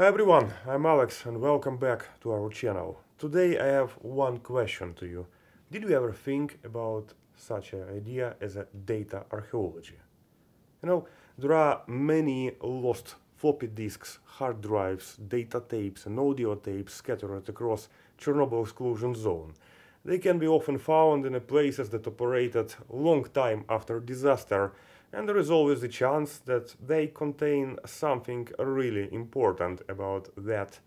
Hi everyone, I'm Alex and welcome back to our channel. Today I have one question to you. Did you ever think about such an idea as a data archaeology? You know, there are many lost floppy disks, hard drives, data tapes and audio tapes scattered across Chernobyl exclusion zone. They can be often found in places that operated long time after disaster and there is always the chance that they contain something really important about that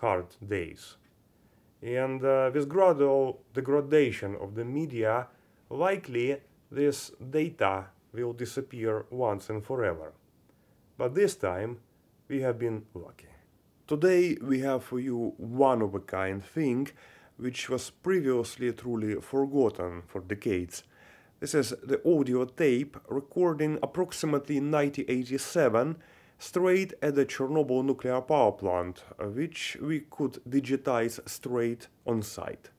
hard days. And uh, with gradual degradation of the media, likely this data will disappear once and forever. But this time we have been lucky. Today we have for you one of a kind thing which was previously truly forgotten for decades. This is the audio tape recording approximately 1987 straight at the Chernobyl nuclear power plant, which we could digitize straight on site.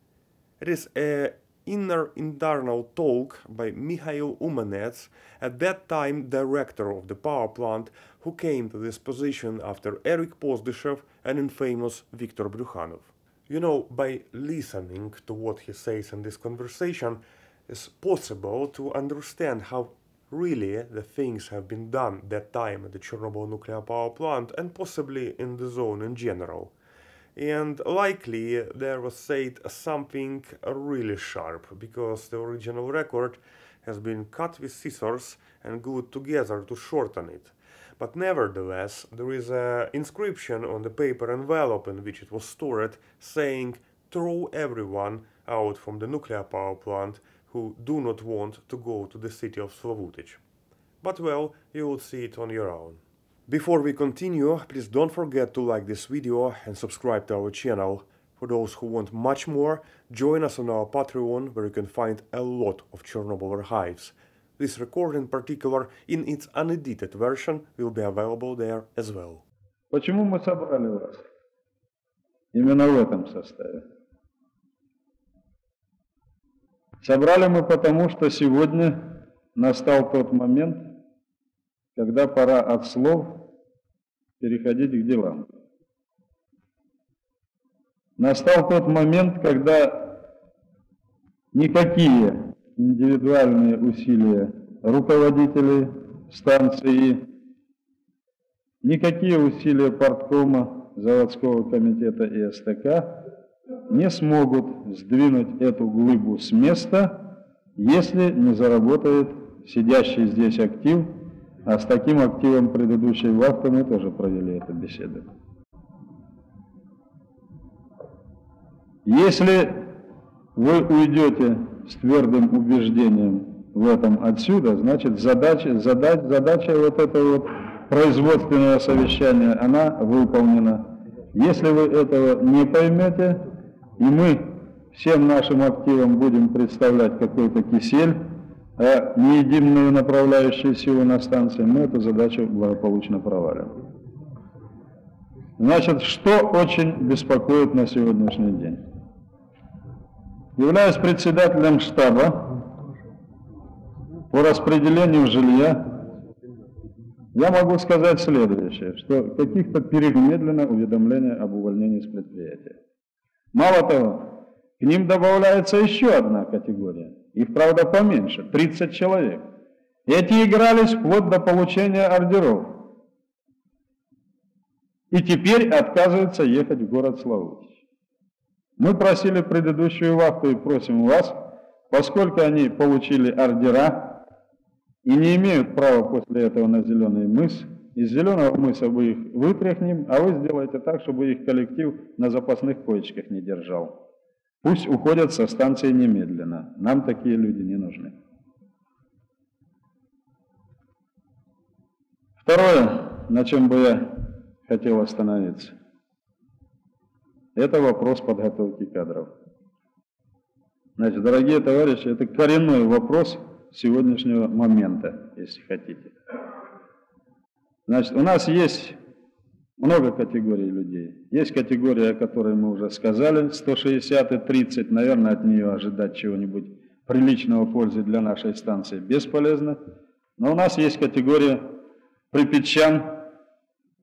It is a inner internal talk by Mikhail Umanets, at that time director of the power plant, who came to this position after Erik Pozdyshev and infamous Viktor Bryukhanov. You know, by listening to what he says in this conversation, it's possible to understand how really the things have been done that time at the Chernobyl nuclear power plant and possibly in the zone in general and likely there was said something really sharp because the original record has been cut with scissors and glued together to shorten it. But nevertheless, there is an inscription on the paper envelope in which it was stored saying throw everyone out from the nuclear power plant who do not want to go to the city of Slavutic. But well, you will see it on your own. Before we continue, please don't forget to like this video and subscribe to our channel. For those who want much more, join us on our Patreon where you can find a lot of Chernobyl archives. This recording in particular, in its unedited version, will be available there as well. Почему мы собрали вас? Именно в этом составе. Собрали мы потому, что сегодня настал тот момент, когда пора от слов переходить к делам. Настал тот момент, когда никакие индивидуальные усилия руководителей станции, никакие усилия парткома, заводского комитета и СТК не смогут сдвинуть эту глыбу с места, если не заработает сидящий здесь актив а с таким активом предыдущей вахты мы тоже провели эту беседу. Если вы уйдете с твердым убеждением в этом отсюда, значит задача, задать, задача вот этого вот производственного совещания, она выполнена. Если вы этого не поймете, и мы всем нашим активам будем представлять какой-то кисель, а не единую направляющую силу на станции, мы эту задачу благополучно провалим. Значит, что очень беспокоит на сегодняшний день? Являясь председателем штаба по распределению жилья, я могу сказать следующее, что каких-то перемедленно уведомления об увольнении с предприятия. Мало того, к ним добавляется еще одна категория – их, правда, поменьше, 30 человек. Эти игрались вплоть до получения ордеров. И теперь отказываются ехать в город Славутич. Мы просили предыдущую вахту и просим вас, поскольку они получили ордера и не имеют права после этого на зеленый мыс, из зеленого мыса вы их вытряхнем, а вы сделаете так, чтобы их коллектив на запасных коечках не держал. Пусть уходят со станции немедленно. Нам такие люди не нужны. Второе, на чем бы я хотел остановиться, это вопрос подготовки кадров. Значит, дорогие товарищи, это коренной вопрос сегодняшнего момента, если хотите. Значит, у нас есть много категорий людей. Есть категория, о которой мы уже сказали, 160 и 30, наверное, от нее ожидать чего-нибудь приличного пользы для нашей станции бесполезно. Но у нас есть категория припятчан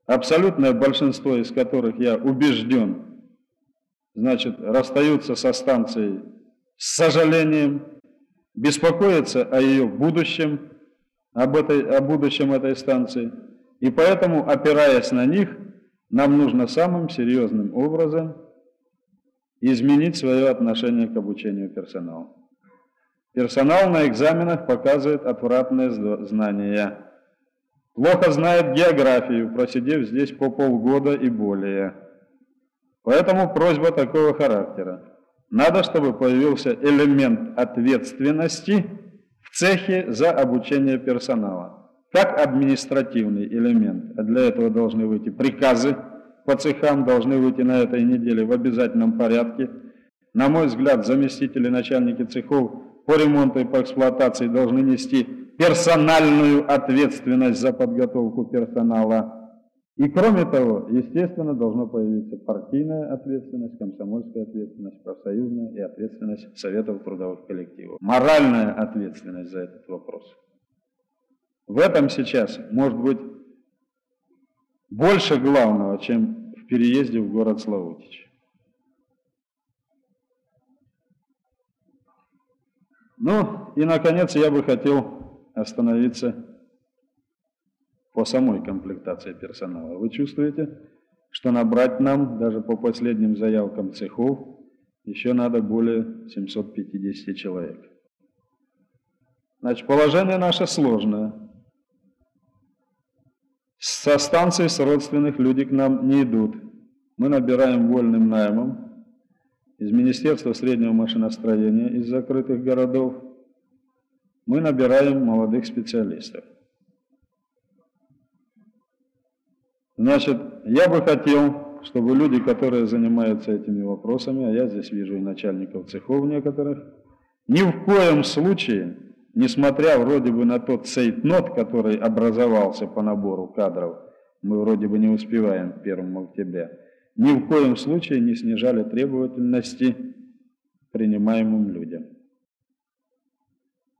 абсолютное большинство из которых, я убежден, значит, расстаются со станцией с сожалением, беспокоятся о ее будущем, об этой, о будущем этой станции. И поэтому, опираясь на них, нам нужно самым серьезным образом изменить свое отношение к обучению персонала. Персонал на экзаменах показывает отвратные знания. Плохо знает географию, просидев здесь по полгода и более. Поэтому просьба такого характера. Надо, чтобы появился элемент ответственности в цехе за обучение персонала, как административный элемент. А для этого должны выйти приказы по цехам, должны выйти на этой неделе в обязательном порядке. На мой взгляд, заместители начальники цехов по ремонту и по эксплуатации должны нести персональную ответственность за подготовку персонала. И кроме того, естественно, должна появиться партийная ответственность, комсомольская ответственность, профсоюзная и ответственность Советов трудовых коллективов. Моральная ответственность за этот вопрос. В этом сейчас может быть больше главного, чем в переезде в город Славутич. Ну и, наконец, я бы хотел остановиться по самой комплектации персонала. Вы чувствуете, что набрать нам, даже по последним заявкам цехов, еще надо более 750 человек. Значит, положение наше сложное. Со станций с родственных люди к нам не идут. Мы набираем вольным наймом из Министерства среднего машиностроения из закрытых городов. Мы набираем молодых специалистов. Значит, я бы хотел, чтобы люди, которые занимаются этими вопросами, а я здесь вижу и начальников цехов некоторых, ни в коем случае, несмотря вроде бы на тот цейтнот, который образовался по набору кадров, мы вроде бы не успеваем к 1 октября, ни в коем случае не снижали требовательности принимаемым людям.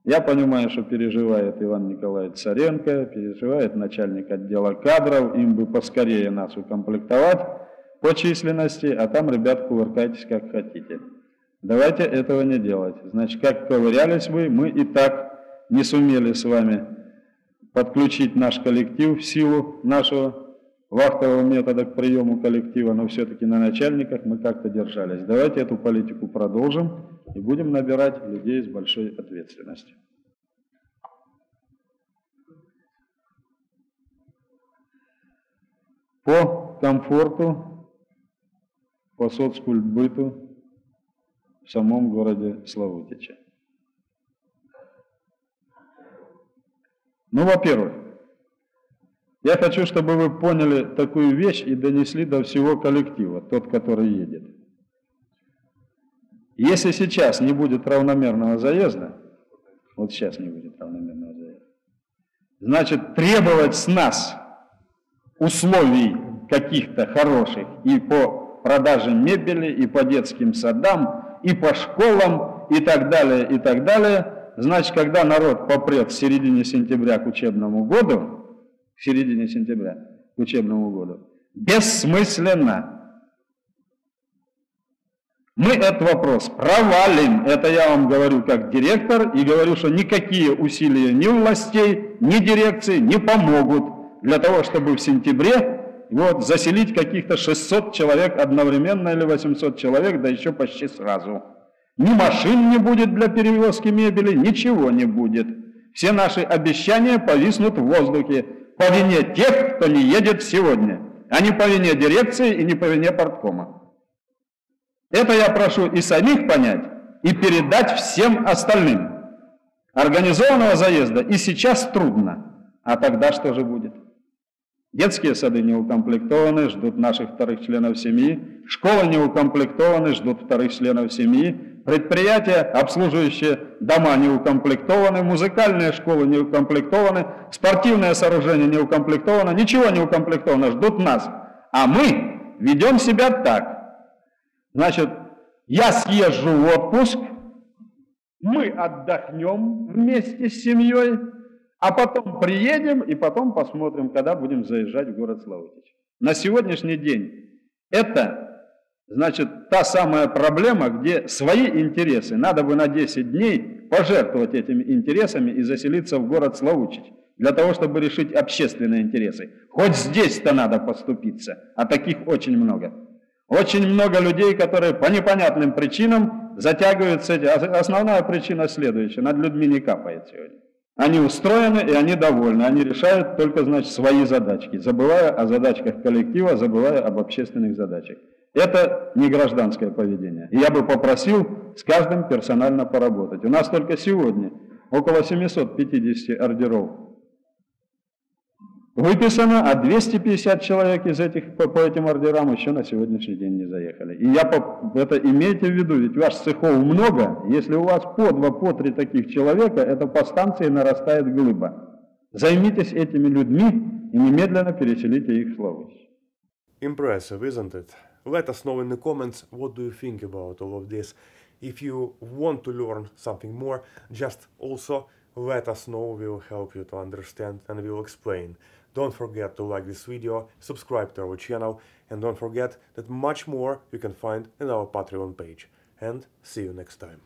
Я понимаю, что переживает Иван Николаевич Царенко, переживает начальник отдела кадров, им бы поскорее нас укомплектовать по численности, а там, ребят, кувыркайтесь как хотите. Давайте этого не делать. Значит, как ковырялись вы, мы и так не сумели с вами подключить наш коллектив в силу нашего вахтового метода к приему коллектива, но все-таки на начальниках мы как-то держались. Давайте эту политику продолжим и будем набирать людей с большой ответственностью. По комфорту, по соцкультбыту в самом городе Славутича. Ну, во-первых, я хочу, чтобы вы поняли такую вещь и донесли до всего коллектива, тот, который едет. Если сейчас не будет равномерного заезда, вот сейчас не будет равномерного заезда, значит требовать с нас условий каких-то хороших и по продаже мебели, и по детским садам, и по школам, и так далее, и так далее, значит, когда народ попрет в середине сентября к учебному году, к середине сентября, к учебному году. Бессмысленно. Мы этот вопрос провалим. Это я вам говорю как директор и говорю, что никакие усилия ни властей, ни дирекции не помогут для того, чтобы в сентябре вот, заселить каких-то 600 человек одновременно или 800 человек, да еще почти сразу. Ни машин не будет для перевозки мебели, ничего не будет. Все наши обещания повиснут в воздухе по вине тех, кто не едет сегодня, а не по вине дирекции и не по вине порткома. Это я прошу и самих понять, и передать всем остальным. Организованного заезда и сейчас трудно, а тогда что же будет? Детские сады не укомплектованы, ждут наших вторых членов семьи. Школы не укомплектованы, ждут вторых членов семьи. Предприятия, обслуживающие дома, не укомплектованы, музыкальные школы не укомплектованы, спортивное сооружение не укомплектовано, ничего не укомплектовано, ждут нас. А мы ведем себя так. Значит, я съезжу в отпуск, мы отдохнем вместе с семьей, а потом приедем и потом посмотрим, когда будем заезжать в город Славутич. на сегодняшний день это, значит, та самая проблема, где свои интересы надо бы на 10 дней пожертвовать этими интересами и заселиться в город Славутич для того, чтобы решить общественные интересы. Хоть здесь-то надо поступиться, а таких очень много. Очень много людей, которые по непонятным причинам затягивают с этим. Основная причина следующая. Над людьми не капает сегодня. Они устроены и они довольны. Они решают только, значит, свои задачки, забывая о задачках коллектива, забывая об общественных задачах. Это не гражданское поведение. Я бы попросил с каждым персонально поработать. У нас только сегодня около 750 ордеров выписано, а 250 человек из этих по, по этим ордерам еще на сегодняшний день не заехали. И я по, это имейте в виду, ведь ваш цехов много, если у вас по два, по три таких человека, это по станции нарастает глыба. Займитесь этими людьми и немедленно переселите их в Славутич. Impressive, isn't it? Let us know in the comments what do you think about all of this. If you want to learn something more, just also let us know, we will help you to understand and we will explain. Don't forget to like this video, subscribe to our channel, and don't forget that much more you can find in our Patreon page. And see you next time.